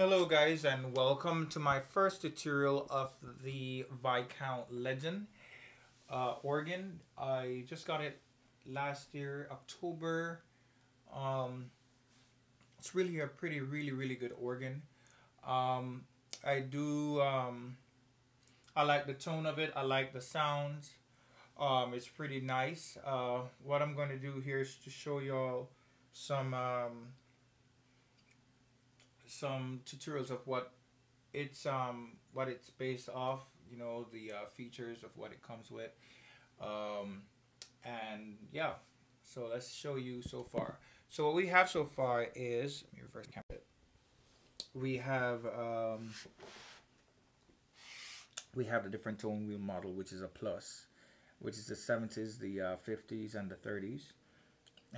Hello guys and welcome to my first tutorial of the Viscount Legend uh, organ. I just got it last year, October. Um, it's really a pretty, really, really good organ. Um, I do, um, I like the tone of it. I like the sounds. Um, it's pretty nice. Uh, what I'm going to do here is to show y'all some um, some tutorials of what it's um what it's based off you know the uh, features of what it comes with. Um and yeah. So let's show you so far. So what we have so far is let me reverse camera we have um we have the different tone wheel model which is a plus which is the 70s the uh, 50s and the 30s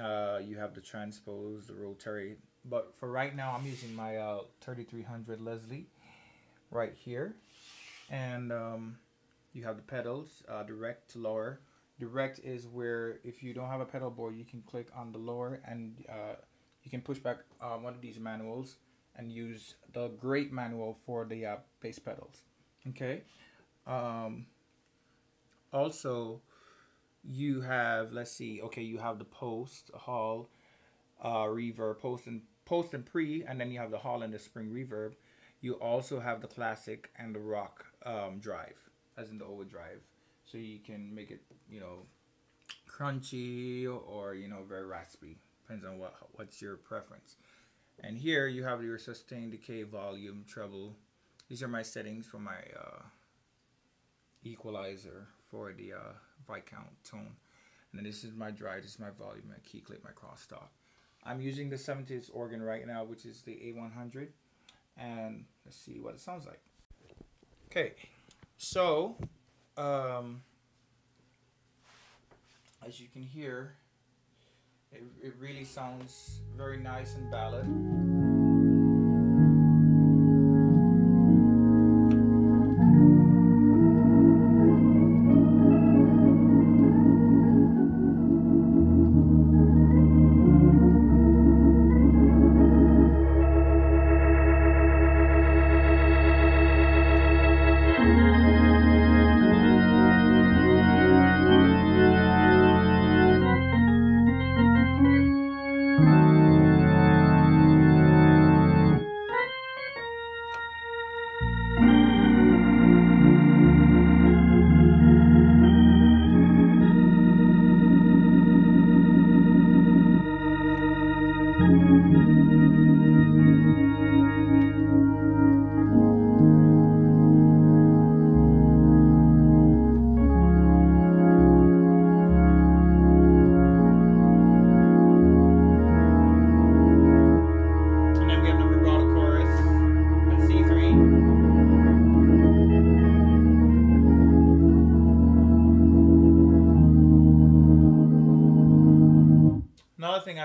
uh, you have the transpose the rotary. But for right now I'm using my uh, 3300 Leslie right here. And um, you have the pedals uh, direct to lower. Direct is where if you don't have a pedal board you can click on the lower and uh, you can push back uh, one of these manuals and use the great manual for the uh, bass pedals. Okay? Um, also you have let's see okay you have the post hall uh, reverb post and post and pre, and then you have the Hall and the Spring Reverb. You also have the classic and the rock um, drive, as in the overdrive. So you can make it, you know, crunchy or you know very raspy. Depends on what what's your preference. And here you have your sustain, decay, volume, treble. These are my settings for my uh, equalizer for the uh, Viscount tone. And then this is my drive, this is my volume, my key click, my crosstalk. I'm using the 70s organ right now, which is the A100. And let's see what it sounds like. Okay, so um, as you can hear, it, it really sounds very nice and ballad.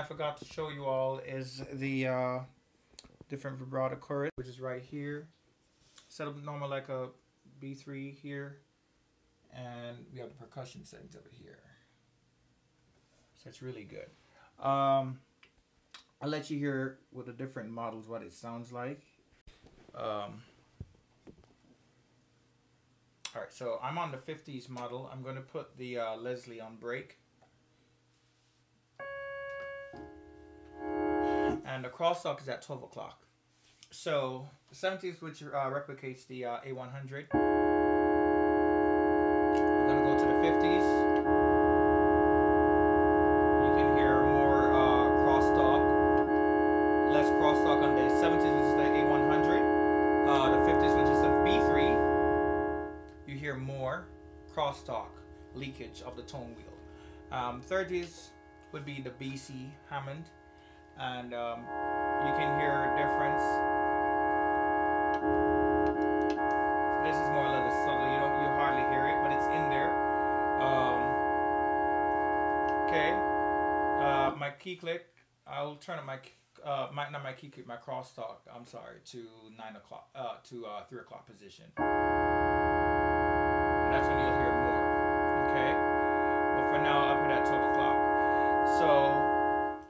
Forgot to show you all is the uh, different vibrato chorus, which is right here. Set up normal like a B3 here. And we have the percussion settings over here. So it's really good. Um, I'll let you hear with the different models what it sounds like. Um, all right, so I'm on the 50s model. I'm going to put the uh, Leslie on brake. And the crosstalk is at 12 o'clock. So the 70th, which uh, replicates the uh, A100. We're gonna go to the 50s. You can hear more uh, crosstalk, less crosstalk on the 70s, which is the A100. Uh, the 50s, which is the B3. You hear more crosstalk leakage of the tone wheel. Um, 30s would be the BC Hammond and um, you can hear a difference. This is more or less subtle. You don't, you hardly hear it, but it's in there. Um, okay, uh, my key click. I'll turn up my uh, my not my key click, my crosstalk. I'm sorry to nine o'clock, uh, to uh, three o'clock position. And that's when you'll hear more. Okay, but for now, I'll put at twelve o'clock. So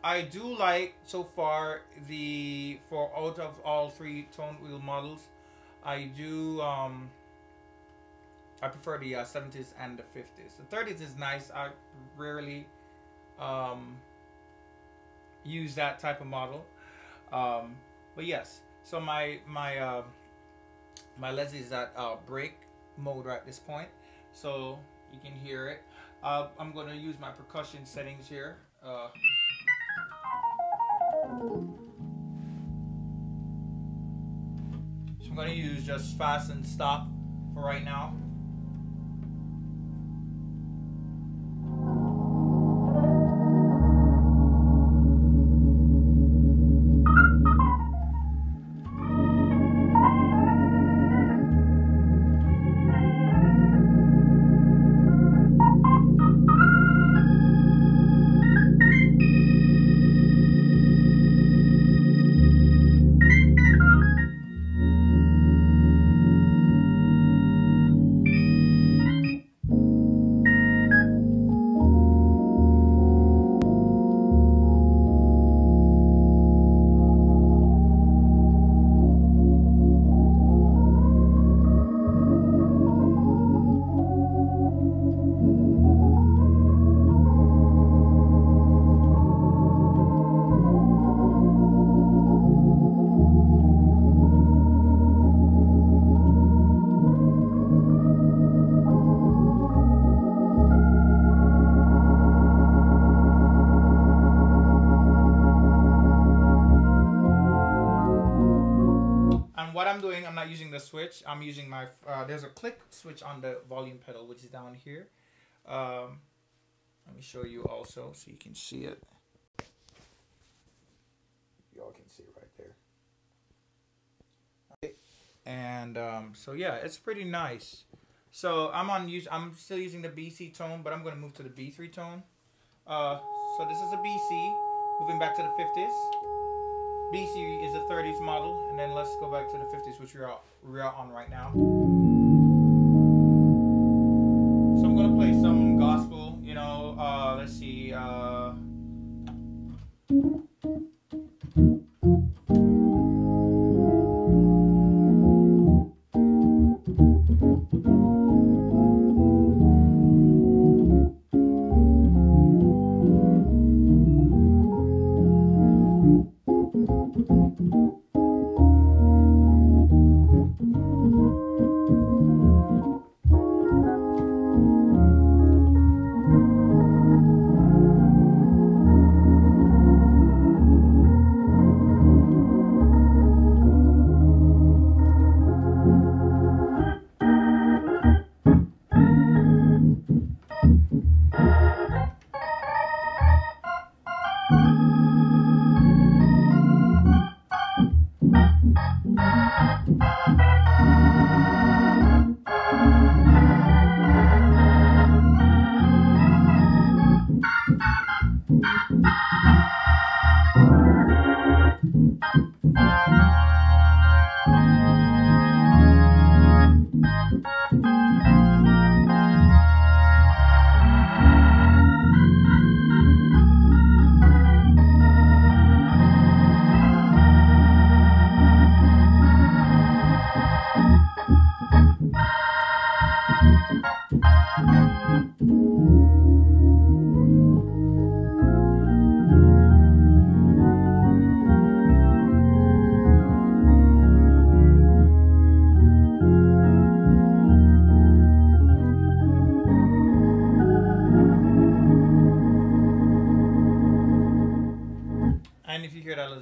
I do like so far the for out of all three tone wheel models, I do um I prefer the uh, 70s and the 50s. The 30s is nice. I rarely um use that type of model. Um, but yes, so my my uh, my Leslie is at uh, brake mode right at this point, so you can hear it. Uh, I'm to use my percussion settings here. Uh, so I'm going to use just fast and stop for right now. Using the switch. I'm using my, uh, there's a click switch on the volume pedal, which is down here. Um, let me show you also so you can see it. Y'all can see it right there. Okay. And um, so yeah, it's pretty nice. So I'm on use. I'm still using the BC tone, but I'm going to move to the B3 tone. Uh, so this is a BC, moving back to the 50s. BC is a 30s model, and then let's go back to the 50s, which we're, we're on right now.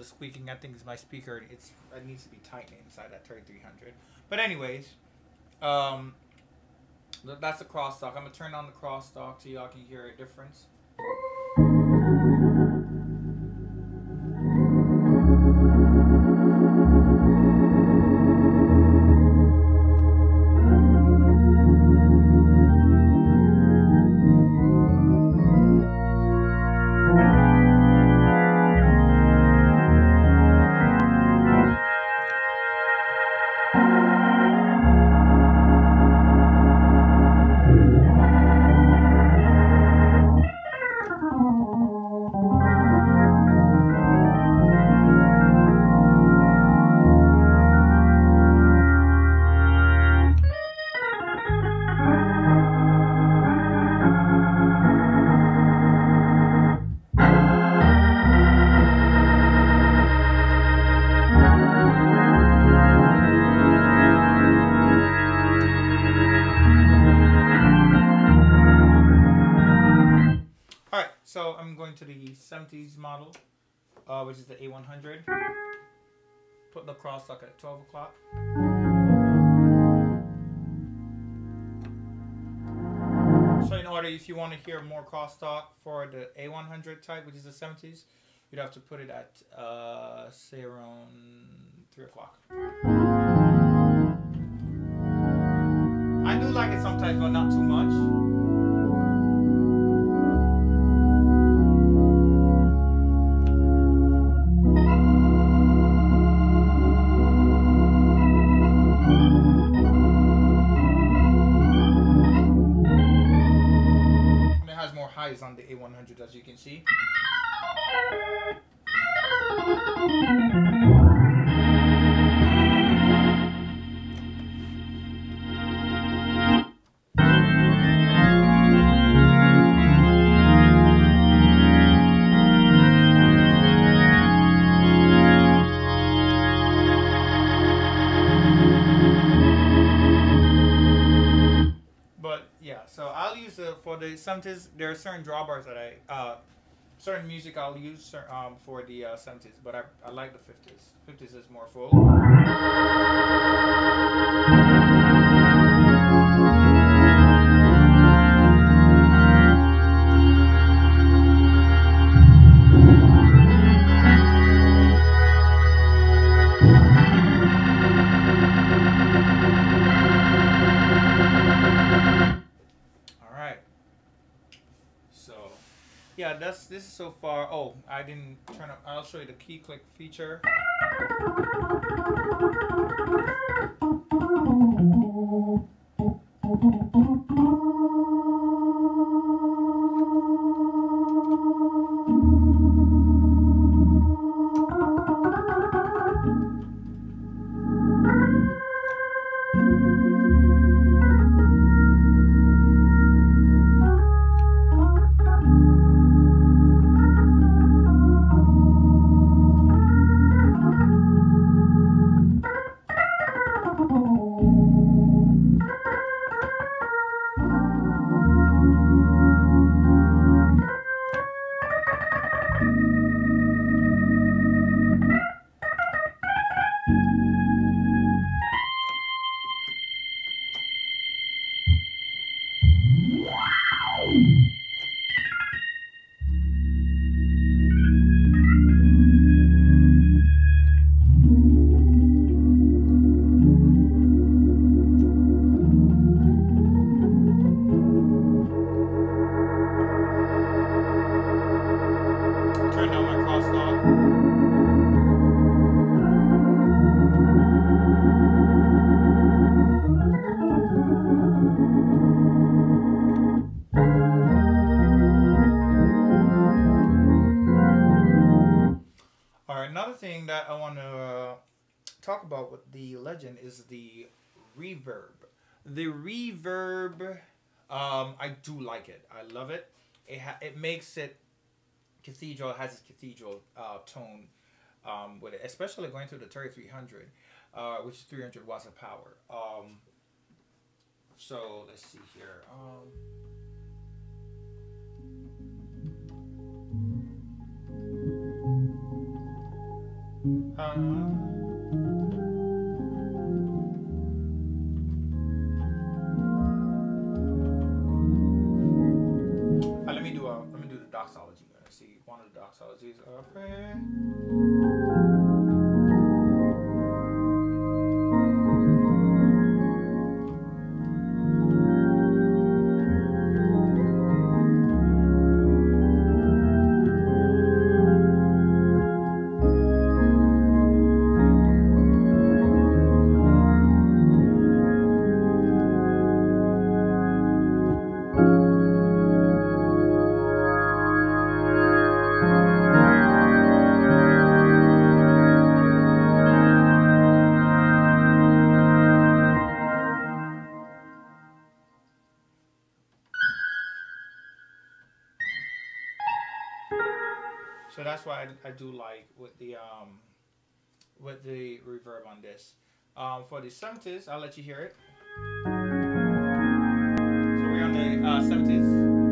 Squeaking. I think it's my speaker. It's it needs to be tightened inside that 3300. But anyways, um, that's the crosstalk. I'm gonna turn on the crosstalk so y'all can hear a difference. Which is the A100. Put the crosstalk at 12 o'clock. So in order, if you want to hear more crosstalk for the A100 type, which is the 70s, you'd have to put it at, uh, say, around 3 o'clock. I do like it sometimes, but not too much. Highs on the A100 as you can see. Seventies, there are certain drawbars that I, uh, certain music I'll use um, for the uh, seventies, but I, I like the fifties. Fifties is more full. So far. Oh, I didn't turn up. I'll show you the key click feature. Is the reverb. The reverb, um, I do like it. I love it. It it makes it cathedral has its cathedral uh, tone um, with it, especially going through the 3300, uh, which is 300 watts of power. Um, so let's see here. Um, uh, let me do the doxology. I see one of the doxologies. Okay. I, I do like with the um with the reverb on this. Um, for the 70s, I'll let you hear it. So we're on the uh, 70s.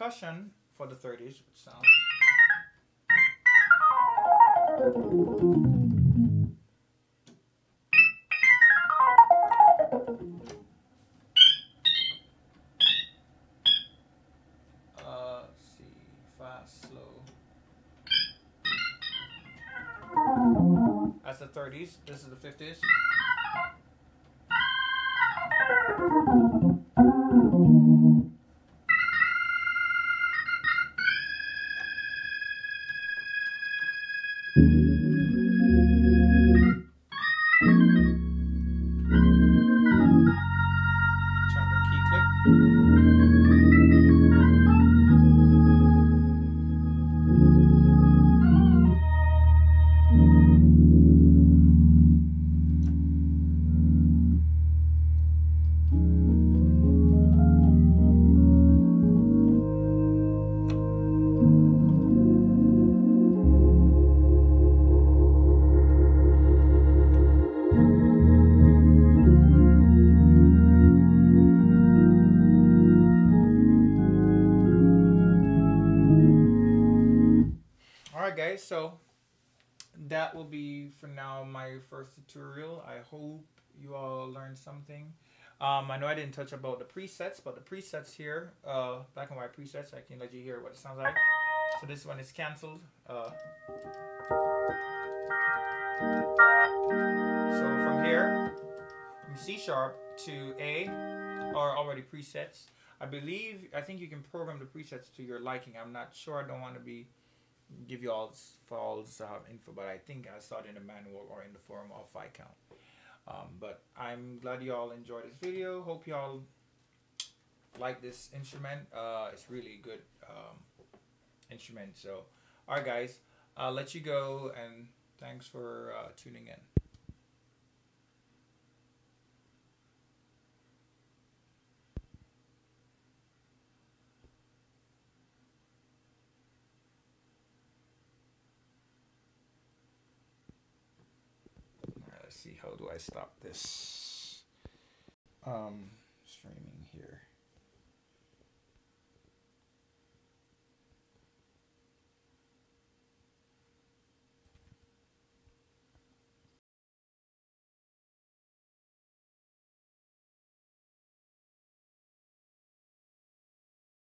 Percussion for the 30s would sound. Uh, fast, slow. That's the 30s. This is the 50s. Will be for now my first tutorial. I hope you all learned something. Um, I know I didn't touch about the presets, but the presets here, uh, black and white presets, I can let you hear what it sounds like. So this one is canceled. Uh, so from here, from C sharp to A are already presets. I believe, I think you can program the presets to your liking. I'm not sure. I don't want to be give you all false uh, info, but I think I saw it in the manual or in the forum of Viscount. Um, but I'm glad you all enjoyed this video. Hope you all like this instrument. Uh, it's really good um, instrument. So, all right, guys, I'll let you go, and thanks for uh, tuning in. See. How do I stop this? Um, streaming here.